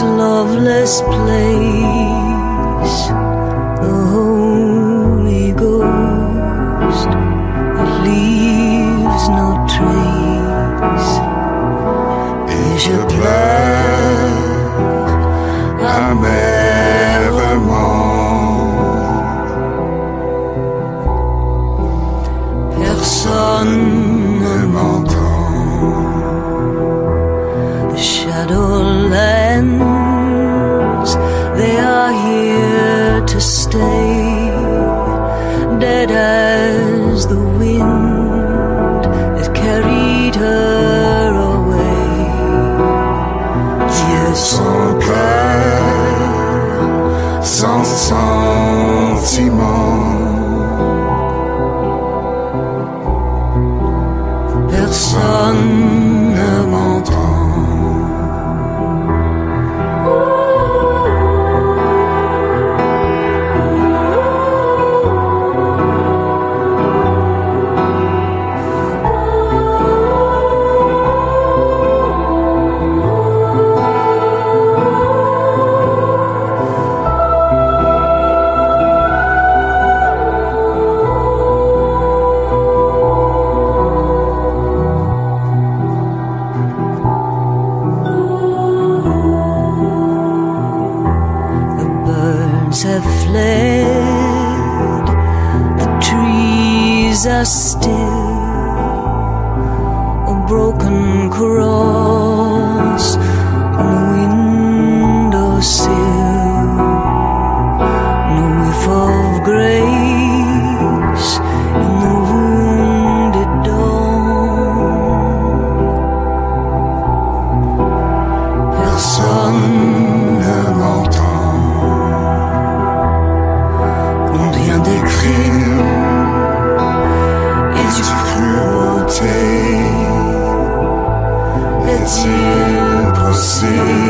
this place. The Holy Ghost that leaves no trace. Et je pleure amèrement. Personne ne m'entend. Shadowlands, they are here to stay. Fled, the trees are still. Broken train d'écrire. Et tu cruauté est-il possible?